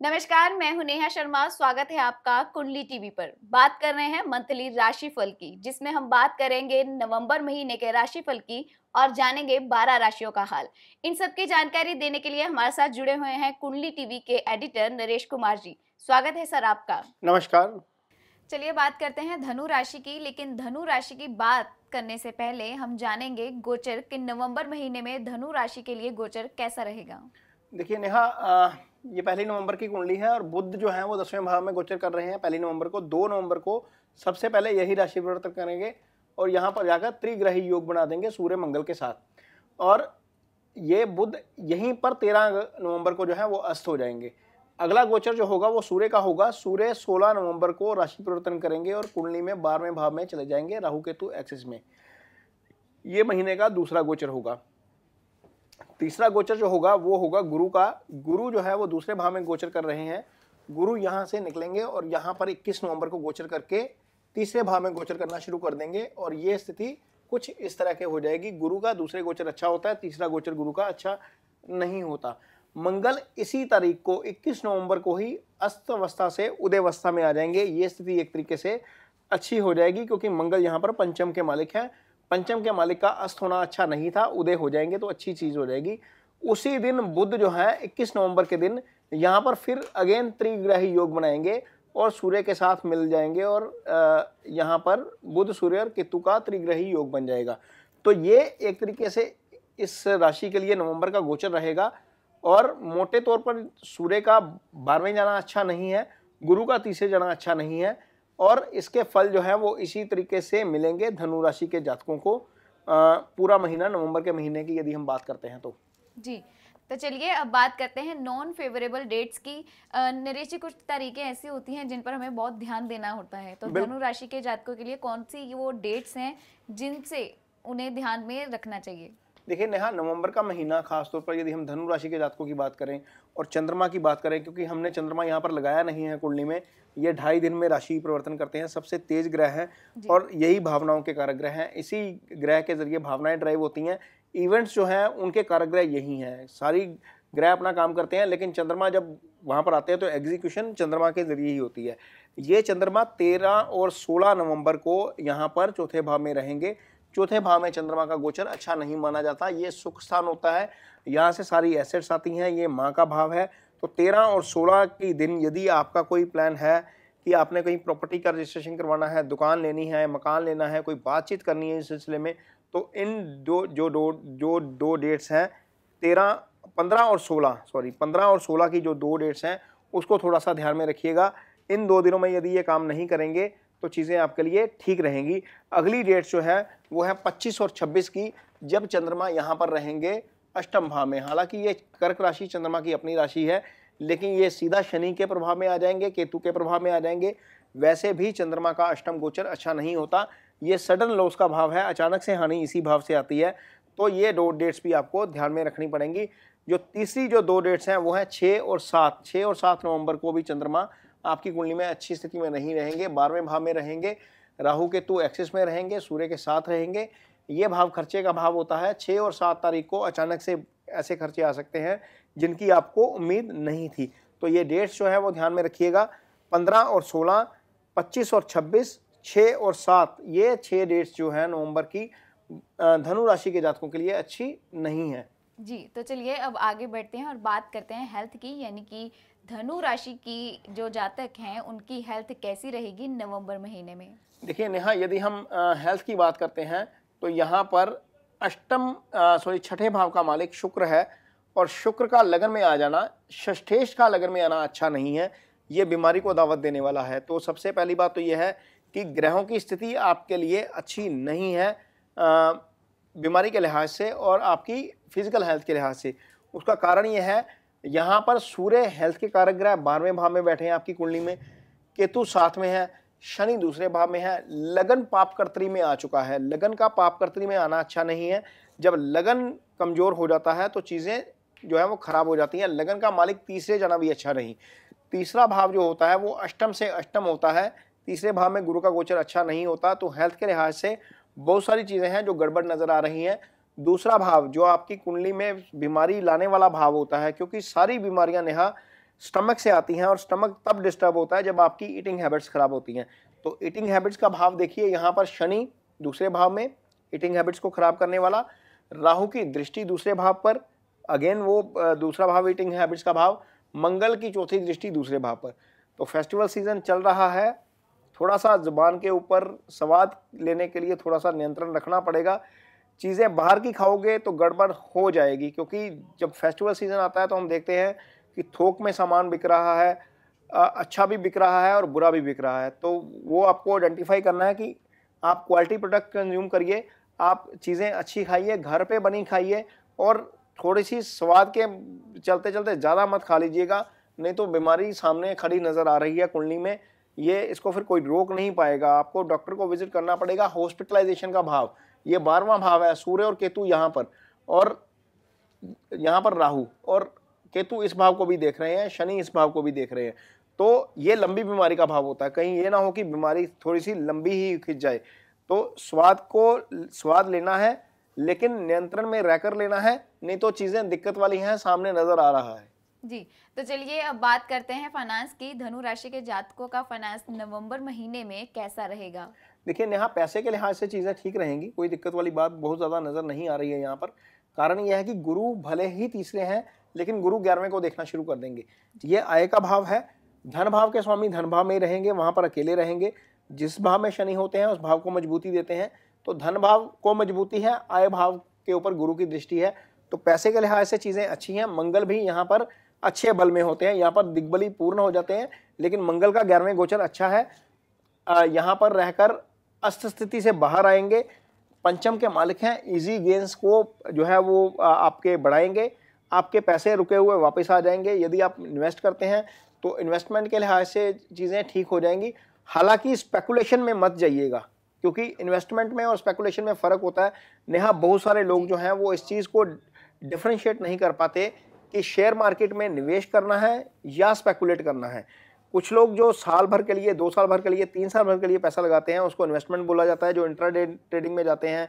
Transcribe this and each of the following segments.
नमस्कार मैं हूँ नेहा शर्मा। स्वागत है आपका कुंडली टीवी पर। बात कर रहे हैं मंथली राशिफल की जिसमें हम बात करेंगे नवंबर महीने के राशिफल की और जानेंगे 12 राशियों का हाल। इन सब की जानकारी देने के लिए हमारे साथ जुड़े हुए हैं कुंडली टीवी के एडिटर नरेश कुमार जी। स्वागत है सर आपका। नमस्कार। चलिए बात करते हैं धनु राशि की लेकिन धनु राशि की बात करने से पहले हम जानेंगे गोचर कि नवंबर महीने में धनु राशि के लिए गोचर कैसा रहेगा। देखिए नेहा ये पहली नवंबर की कुंडली है और बुद्ध जो है वो दसवें भाव में गोचर कर रहे हैं पहली नवंबर को। दो नवंबर को सबसे पहले यही राशि परिवर्तन करेंगे और यहाँ पर जाकर त्रिग्रही योग बना देंगे सूर्य मंगल के साथ। और ये बुद्ध यहीं पर तेरह नवंबर को जो है वो अस्त हो जाएँगे। अगला गोचर जो होगा वो सूर्य का होगा। सूर्य 16 नवंबर को राशि परिवर्तन करेंगे और कुंडली में बारहवें भाव में चले जाएँगे राहु केतु एक्सिस में। ये महीने का दूसरा गोचर होगा। तीसरा गोचर जो होगा, वो होगा गुरु का। गुरु जो है, वो दूसरे भाव में गोचर कर रहे हैं। गुरु यहाँ से निकलेंगे और यहाँ पर 21 नवंबर को गोचर करके तीसरे भाव में गोचर करना शुरू कर देंगे और ये स्थिति कुछ इस तरह के हो जाएगी। गुरु का दूसरे गोचर अच्छा होता है, तीसरा गोचर गुरु का अच्छा नहीं होता। मंगल इसी तारीख को 21 नवंबर को ही अस्त अवस्था से उदयवस्था में आ जाएँगे। ये स्थिति एक तरीके से अच्छी हो जाएगी क्योंकि मंगल यहाँ पर पंचम के मालिक हैं। पंचम के मालिक का अस्त होना अच्छा नहीं था, उदय हो जाएँगे तो अच्छी चीज़ हो जाएगी। उसी दिन बुद्ध जो है 21 नवंबर के दिन यहाँ पर फिर अगेन त्रिग्रही योग बनाएँगे और सूर्य के साथ मिल जाएँगे और यहाँ पर बुद्ध सूर्य और केतु का त्रिग्रही योग बन जाएगा। तो ये एक तरीके से इस राशि के लिए नवंबर का गोचर रहेगा और मोटे तौर पर सूर्य का बारहवें जाना अच्छा नहीं है, गुरु का तीसरे जाना अच्छा नहीं है और इसके फल जो है वो इसी तरीके से मिलेंगे धनु राशि के जातकों को पूरा महीना नवंबर के महीने की यदि हम बात करते हैं तो। जी तो चलिए अब बात करते हैं नॉन फेवरेबल डेट्स की नरेश जी कुछ तरीके ऐसी होती हैं जिन पर हमें बहुत ध्यान देना होता है। तो धनु राशि के जातकों के लिए कौन सी वो डेट्स हैं जिनसे उन्हें ध्यान में रखना चाहिए? देखिए नेहा नवंबर का महीना खासतौर पर यदि हम धनु राशि के जातकों की बात करें और चंद्रमा की बात करें क्योंकि हमने चंद्रमा यहाँ पर लगाया नहीं है कुंडली में ये ढाई दिन में राशि परिवर्तन करते हैं सबसे तेज ग्रह है और यही भावनाओं के कारक ग्रह हैं। इसी ग्रह के ज़रिए भावनाएँ ड्राइव होती हैं। इवेंट्स जो हैं उनके कारक ग्रह यही हैं। सारी ग्रह अपना काम करते हैं लेकिन चंद्रमा जब वहाँ पर आते हैं तो एग्जीक्यूशन चंद्रमा के ज़रिए ही होती है। ये चंद्रमा तेरह और सोलह नवंबर को यहाँ पर चौथे भाव में रहेंगे। चौथे भाव में चंद्रमा का गोचर अच्छा नहीं माना जाता। ये सुख स्थान होता है। यहाँ से सारी एसेट्स आती हैं, ये माँ का भाव है। तो तेरह और सोलह के दिन यदि आपका कोई प्लान है कि आपने कहीं प्रॉपर्टी का रजिस्ट्रेशन करवाना है, दुकान लेनी है, मकान लेना है, कोई बातचीत करनी है इस सिलसिले में तो इन दो, जो दो जो दो डेट्स हैं, तेरह, पंद्रह और सोलह सॉरी पंद्रह और सोलह की जो दो डेट्स हैं, उसको थोड़ा सा ध्यान में रखिएगा। इन दो दिनों में यदि ये काम नहीं करेंगे तो चीज़ें आपके लिए ठीक रहेंगी। अगली डेट जो है, वो है 25 और 26 की, जब चंद्रमा यहाँ पर रहेंगे अष्टम भाव में। हालाँकि ये कर्क राशि चंद्रमा की अपनी राशि है, लेकिन ये सीधा शनि के प्रभाव में आ जाएँगे, केतु के प्रभाव में आ जाएँगे। वैसे भी चंद्रमा का अष्टम गोचर अच्छा नहीं होता। ये सडन लॉस का भाव है, अचानक से हानि इसी भाव से आती है। तो ये दो डेट्स भी आपको ध्यान में रखनी पड़ेंगी। जो तीसरी जो दो डेट्स हैं, वो हैं छः और सात। छः और सात नवंबर को भी चंद्रमा आपकी कुंडली में अच्छी स्थिति में नहीं रहेंगे, बारहवें भाव में रहेंगे, राहु के तू एक्सिस में रहेंगे, सूर्य के साथ रहेंगे। ये भाव खर्चे का भाव होता है छः और सात तारीख को अचानक से ऐसे खर्चे आ सकते हैं जिनकी आपको उम्मीद नहीं थी। तो ये डेट्स जो है वो ध्यान में रखिएगा। पंद्रह और सोलह, पच्चीस और छब्बीस छः और सात, ये छः डेट्स जो है नवंबर की धनु राशि के जातकों के लिए अच्छी नहीं है। जी तो चलिए अब आगे बढ़ते हैं और बात करते हैं हेल्थ की, यानी कि धनु राशि की जो जातक हैं, उनकी हेल्थ कैसी रहेगी नवंबर महीने में? देखिए, नेहा, यदि हम हेल्थ की बात करते हैं तो यहाँ पर अष्टम सॉरी छठे भाव का मालिक शुक्र है, और शुक्र का लगन में आ जाना, षष्ठेश का लगन में आना अच्छा नहीं है, ये बीमारी को दावत देने वाला है। तो सबसे पहली बात तो यह है कि ग्रहों की स्थिति आपके लिए अच्छी नहीं है बीमारी के लिहाज से और आपकी फ़िज़िकल हेल्थ के लिहाज से। उसका कारण यह है यहाँ पर सूर्य हेल्थ के कारक ग्रह बारहवें भाव में बैठे हैं आपकी कुंडली में। केतु साथ में है, शनि दूसरे भाव में है। लगन पापकर्तरी में आ चुका है। लगन का पापकर्तरी में आना अच्छा नहीं है। जब लगन कमज़ोर हो जाता है तो चीज़ें जो है वो खराब हो जाती हैं। लगन का मालिक तीसरे जाना भी अच्छा नहीं। तीसरा भाव जो होता है वो अष्टम से अष्टम होता है। तीसरे भाव में गुरु का गोचर अच्छा नहीं होता। तो हेल्थ के लिहाज से बहुत सारी चीज़ें हैं जो गड़बड़ नज़र आ रही हैं। दूसरा भाव, जो आपकी कुंडली में बीमारी लाने वाला भाव होता है, क्योंकि सारी बीमारियाँ नेहा स्टमक से आती हैं और स्टमक तब डिस्टर्ब होता है जब आपकी ईटिंग हैबिट्स खराब होती हैं। तो ईटिंग हैबिट्स का भाव देखिए, यहाँ पर शनि दूसरे भाव में ईटिंग हैबिट्स को खराब करने वाला, राहु की दृष्टि दूसरे भाव पर अगेन वो दूसरा भाव ईटिंग हैबिट्स का भाव, मंगल की चौथी दृष्टि दूसरे भाव पर। तो फेस्टिवल सीज़न चल रहा है, थोड़ा सा ज़ुबान के ऊपर स्वाद लेने के लिए थोड़ा सा नियंत्रण रखना पड़ेगा चीज़ें बाहर की खाओगे तो गड़बड़ हो जाएगी, क्योंकि जब फेस्टिवल सीज़न आता है तो हम देखते हैं कि थोक में सामान बिक रहा है अच्छा भी बिक रहा है और बुरा भी बिक रहा है। तो वो आपको आइडेंटिफाई करना है कि आप क्वालिटी प्रोडक्ट कंज्यूम करिए, आप चीज़ें अच्छी खाइए, घर पे बनी खाइए और थोड़ी सी स्वाद के चलते चलते ज़्यादा मत खा लीजिएगा, नहीं तो बीमारी सामने खड़ी नज़र आ रही है कुंडली में। ये इसको फिर कोई रोक नहीं पाएगा, आपको डॉक्टर को विज़िट करना पड़ेगा हॉस्पिटलाइजेशन का भाव। ये बारहवां भाव है, सूर्य और केतु यहाँ पर। और यहाँ पर राहु, और केतु इस भाव को भी देख रहे हैं, शनि इस भाव को भी देख रहे हैं। तो ये लंबी बीमारी का भाव होता है। कहीं ये ना हो कि बीमारी थोड़ी सी लंबी ही खिंच जाए। तो स्वाद को, स्वाद लेना है, लेकिन नियंत्रण में रहकर लेना है, नहीं तो चीज़ें दिक्कत वाली हैं, सामने नज़र आ रहा है। जी तो चलिए अब बात करते हैं फाइनेंस की। धनु राशि के जातकों का फाइनेंस नवंबर महीने में कैसा रहेगा? देखिए, यहाँ पैसे के लिहाज से चीज़ें ठीक रहेंगी, कोई दिक्कत वाली बात बहुत ज़्यादा नज़र नहीं आ रही है यहाँ पर। कारण यह है कि गुरु भले ही तीसरे हैं, लेकिन गुरु ग्यारहवें को देखना शुरू कर देंगे। ये आय का भाव है, धन भाव के स्वामी धन भाव में ही रहेंगे, वहाँ पर अकेले रहेंगे। जिस भाव में शनि होते हैं, उस भाव को मजबूती देते हैं। तो धन भाव को मजबूती है, आय भाव के ऊपर गुरु की दृष्टि है। तो पैसे के लिहाज से चीज़ें अच्छी हैं, मंगल भी यहाँ पर अच्छे बल में होते हैं, यहाँ पर दिग्बली पूर्ण हो जाते हैं। लेकिन मंगल का ग्यारहवें गोचर अच्छा है। यहाँ पर रहकर अस्त स्थिति से बाहर आएँगे। पंचम के मालिक हैं इजी गेंस को जो है वो आपके बढ़ाएँगे। आपके पैसे रुके हुए वापस आ जाएँगे। यदि आप इन्वेस्ट करते हैं तो इन्वेस्टमेंट के लिहाज से चीज़ें ठीक हो जाएँगी। हालाँकि स्पेकुलेशन में मत जाइएगा, क्योंकि इन्वेस्टमेंट में और स्पेकुलेशन में फ़र्क होता है। नेहा, बहुत सारे लोग जो हैं, वो इस चीज़ को डिफ्रेंशिएट नहीं कर पाते कि शेयर मार्केट में निवेश करना है या स्पेकुलेट करना है। कुछ लोग जो साल भर के लिए, दो साल भर के लिए, तीन साल भर के लिए पैसा लगाते हैं, उसको इन्वेस्टमेंट बोला जाता है, जो इंट्रा ट्रेडिंग में जाते हैं,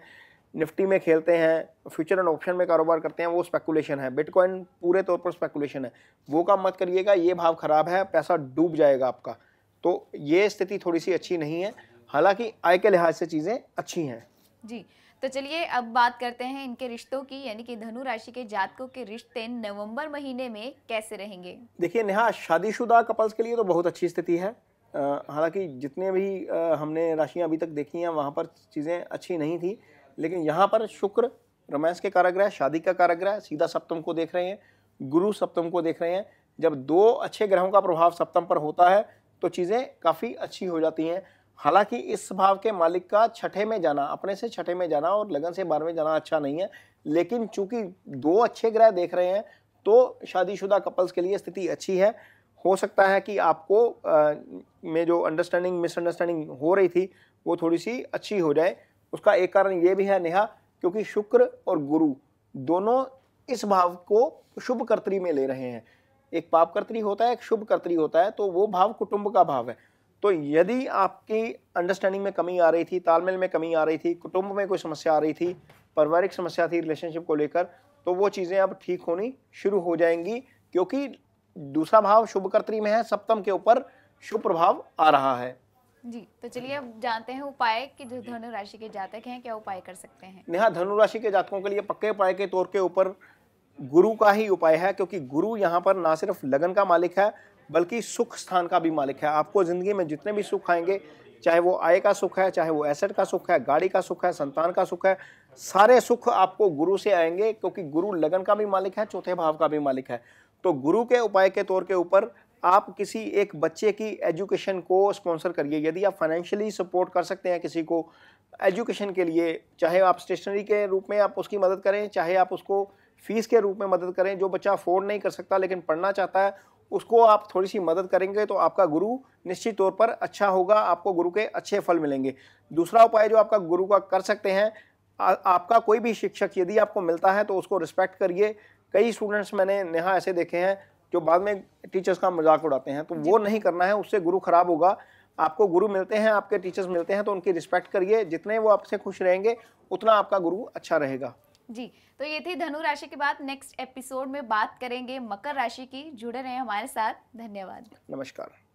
निफ्टी में खेलते हैं फ्यूचर एंड ऑप्शन में कारोबार करते हैं, वो स्पेकुलेशन है। बिटकॉइन पूरे तौर पर स्पेकुलेशन है। वो काम मत करिएगा, ये भाव खराब है, पैसा डूब जाएगा आपका। तो ये स्थिति थोड़ी सी अच्छी नहीं है। हालाँकि आय के लिहाज से चीज़ें अच्छी हैं। जी। तो चलिए अब बात करते हैं इनके रिश्तों की यानी कि धनु राशि के जातकों के रिश्ते नवंबर महीने में कैसे रहेंगे? देखिए नेहा शादीशुदा कपल्स के लिए तो बहुत अच्छी स्थिति है। हालाँकि जितने भी आ, हमने राशियाँ अभी तक देखी हैं वहाँ पर चीज़ें अच्छी नहीं थी। लेकिन यहाँ पर शुक्र रोमांस के काराग्रह शादी का काराग्रह सीधा सप्तम को देख रहे हैं गुरु सप्तम को देख रहे हैं। जब दो अच्छे ग्रहों का प्रभाव सप्तम पर होता है तो चीज़ें काफ़ी अच्छी हो जाती हैं। हालाँकि इस भाव के मालिक का छठे में जाना अपने से छठे में जाना और लगन से बारहवें जाना अच्छा नहीं है। लेकिन चूँकि दो अच्छे ग्रह देख रहे हैं तो शादीशुदा कपल्स के लिए स्थिति अच्छी है। हो सकता है कि आपको आ, में जो अंडरस्टैंडिंग मिसअंडरस्टैंडिंग हो रही थी वो थोड़ी सी अच्छी हो जाए। उसका एक कारण ये भी है नेहा क्योंकि शुक्र और गुरु दोनों इस भाव को शुभ कर्तरी में ले रहे हैं। एक पाप कर्तरी होता है एक शुभ कर्तरी होता है तो वो भाव कुटुंब का भाव है। तो यदि आपकी अंडरस्टैंडिंग में कमी आ रही थी तालमेल में कमी आ रही थी कुटुंब में कोई समस्या आ रही थी पारिवारिक समस्या थी रिलेशनशिप को लेकर तो वो चीज़ें अब ठीक होनी शुरू हो जाएँगी क्योंकि दूसरा भाव शुभ कर्तरी में है सप्तम के ऊपर शुभ प्रभाव आ रहा है। जी तो चलिए अब जानते हैं उपाय कि जो। धनु राशि के जातक हैं क्या उपाय कर सकते हैं? नेहा धनु राशि के जातकों के लिए पक्के उपाय के तौर के ऊपर गुरु का ही उपाय है क्योंकि गुरु यहाँ पर ना सिर्फ़ लगन का मालिक है बल्कि सुख स्थान का भी मालिक है। आपको ज़िंदगी में जितने भी सुख आएँगे, चाहे वो आय का सुख है, चाहे वो एसेट का सुख है, गाड़ी का सुख है, संतान का सुख है, सारे सुख आपको गुरु से आएँगे, क्योंकि गुरु लगन का भी मालिक है, चौथे भाव का भी मालिक है। तो गुरु के उपाय के तौर के ऊपर आप किसी एक बच्चे की एजुकेशन को स्पॉन्सर करिए। यदि आप फाइनेंशियली सपोर्ट कर सकते हैं किसी को एजुकेशन के लिए, चाहे आप स्टेशनरी के रूप में आप उसकी मदद करें, चाहे आप उसको फ़ीस के रूप में मदद करें, जो बच्चा अफोर्ड नहीं कर सकता, लेकिन पढ़ना चाहता है उसको आप थोड़ी सी मदद करेंगे तो आपका गुरु निश्चित तौर पर अच्छा होगा आपको गुरु के अच्छे फल मिलेंगे। दूसरा उपाय जो आपका गुरु का कर सकते हैं आ, आपका कोई भी शिक्षक यदि आपको मिलता है तो उसको रिस्पेक्ट करिए। कई स्टूडेंट्स मैंने नेहा ऐसे देखे हैं जो बाद में टीचर्स का मज़ाक उड़ाते हैं तो वो नहीं करना है उससे गुरु खराब होगा। आपको गुरु मिलते हैं आपके टीचर्स मिलते हैं तो उनकी रिस्पेक्ट करिए जितने वो आपसे खुश रहेंगे उतना आपका गुरु अच्छा रहेगा। जी तो ये थी धनु राशि के बाद नेक्स्ट एपिसोड में बात करेंगे मकर राशि की। जुड़े रहे हमारे साथ। धन्यवाद। नमस्कार।